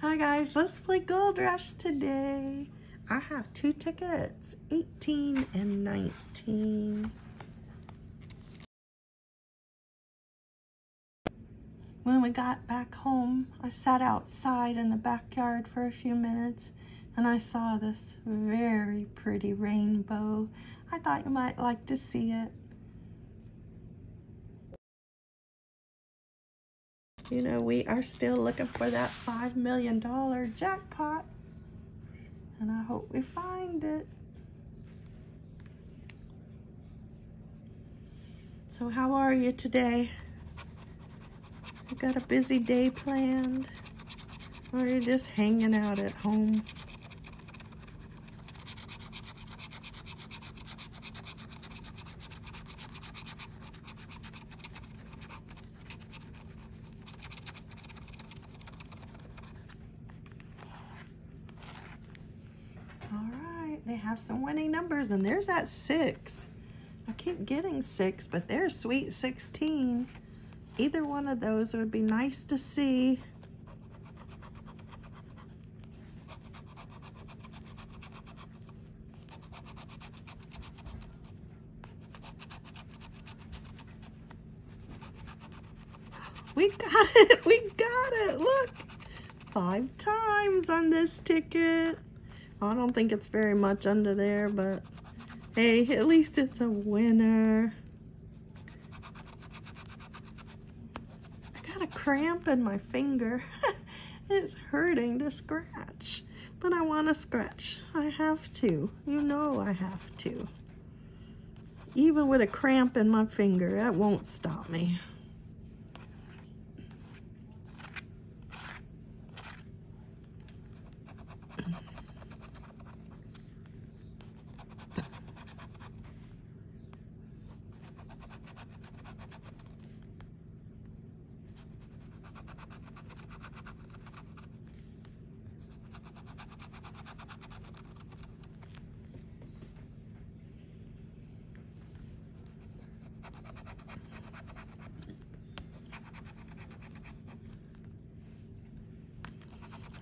Hi guys, let's play Gold Rush today. I have two tickets, 18 and 19. When we got back home, I sat outside in the backyard for a few minutes and I saw this very pretty rainbow. I thought you might like to see it. You know, we are still looking for that $5 million jackpot. And I hope we find it. So how are you today? You got a busy day planned? Or you're just hanging out at home? They have some winning numbers and there's that six. I keep getting six, but there's sweet 16. Either one of those would be nice to see. We got it, we got it, look. Five times on this ticket. I don't think it's very much under there, but hey, at least it's a winner. I got a cramp in my finger. it's hurting to scratch, but I want to scratch. I have to. You know I have to. Even with a cramp in my finger, that won't stop me.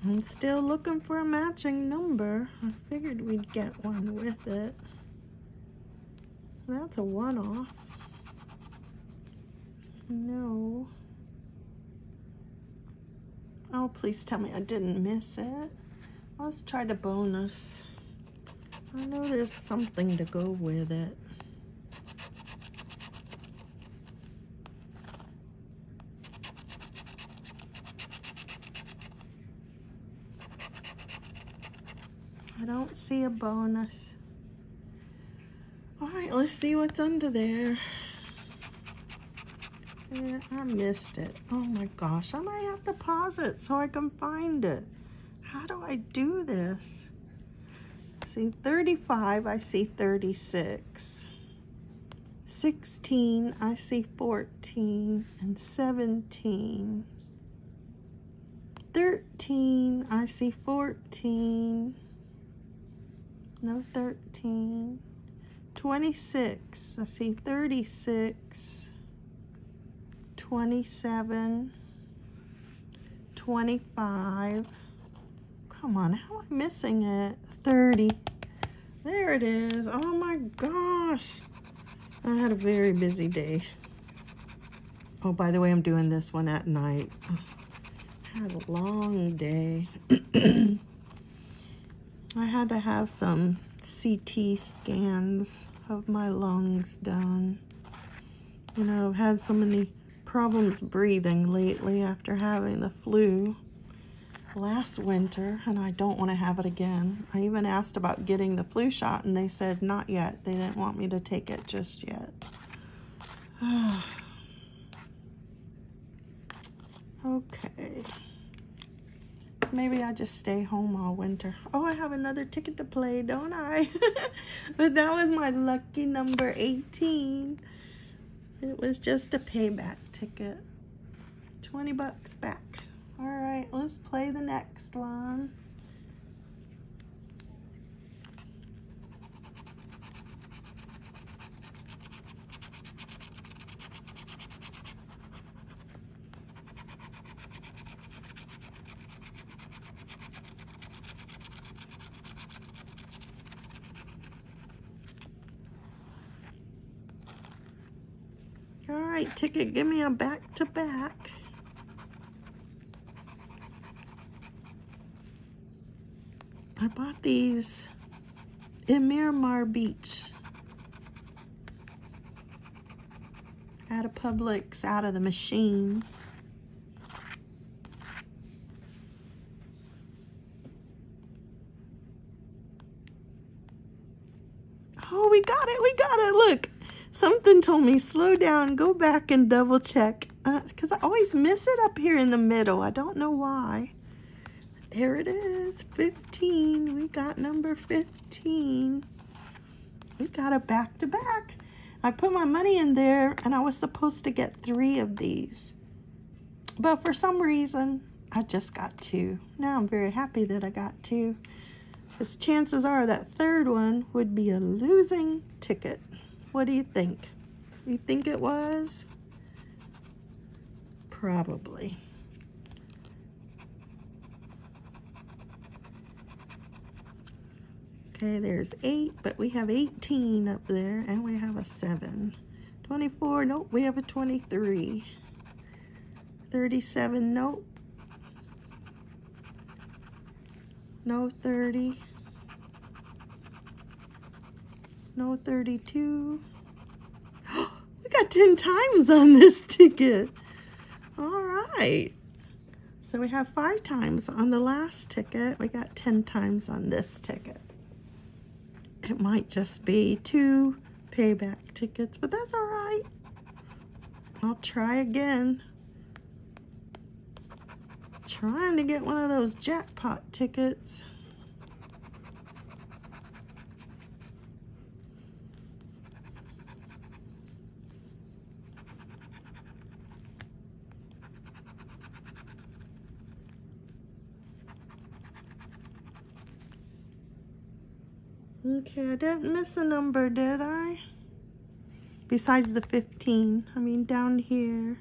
I'm still looking for a matching number. I figured we'd get one with it. That's a one-off. No. Oh, please tell me I didn't miss it. Let's try the bonus. I know there's something to go with it. I don't see a bonus. All right, let's see what's under there. Yeah, I missed it. Oh my gosh, I might have to pause it so I can find it. How do I do this? See, 35, I see 36. 16, I see 14 and 17. 13, I see 14 no 13 26 I see 36 27 25 come on how am I missing it? 30 there it is. Oh my gosh. I had a very busy day. Oh by the way I'm doing this one at night. I had a long day I had to have some CT scans of my lungs done. You know, I've had so many problems breathing lately after having the flu last winter, and I don't want to have it again. I even asked about getting the flu shot, and they said not yet. They didn't want me to take it just yet. okay. Maybe I'll just stay home all winter. Oh, I have another ticket to play, don't I? but that was my lucky number 18. It was just a payback ticket. 20 bucks back. All right, let's play the next one. All right, ticket, give me a back to back. I bought these in Miramar Beach at a Publix out of the machine. Oh, we got it, we got it, look. Something told me, slow down, go back and double check. Because uh, I always miss it up here in the middle. I don't know why. There it is, 15. We got number 15. We got a back-to-back. -back. I put my money in there and I was supposed to get three of these. But for some reason, I just got two. Now I'm very happy that I got two. Because chances are that third one would be a losing ticket. What do you think? You think it was? Probably. Okay, there's 8, but we have 18 up there, and we have a 7. 24, nope, we have a 23. 37, nope. No 30. No 32. Got 10 times on this ticket. All right. So we have five times on the last ticket. We got 10 times on this ticket. It might just be two payback tickets, but that's all right. I'll try again. Trying to get one of those jackpot tickets. Okay, I didn't miss a number, did I? Besides the 15. I mean, down here.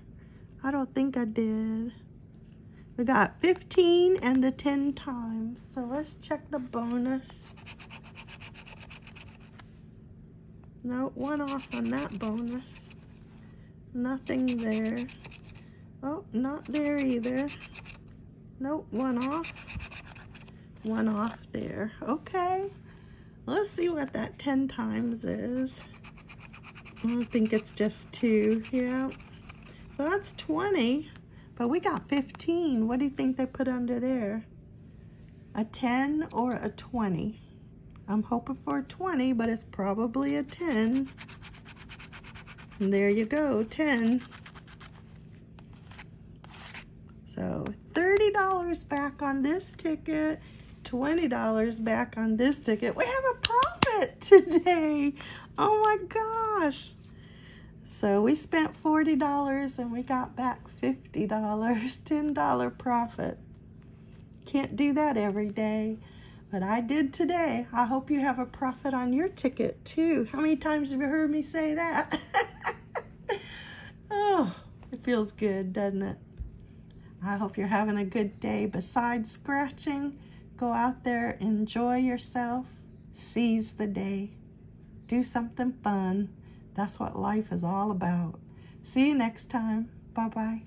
I don't think I did. We got 15 and the 10 times. So let's check the bonus. No, one off on that bonus. Nothing there. Oh, not there either. Nope, one off. One off there. Okay. Let's see what that 10 times is. I think it's just two. Yeah. So that's 20. But we got 15. What do you think they put under there? A 10 or a 20? I'm hoping for a 20, but it's probably a 10. And there you go, 10. So $30 back on this ticket. $20 back on this ticket. We have a profit today. Oh my gosh. So we spent $40 and we got back $50, $10 profit. Can't do that every day, but I did today. I hope you have a profit on your ticket too. How many times have you heard me say that? oh, it feels good, doesn't it? I hope you're having a good day besides scratching. Go out there, enjoy yourself, seize the day, do something fun. That's what life is all about. See you next time. Bye-bye.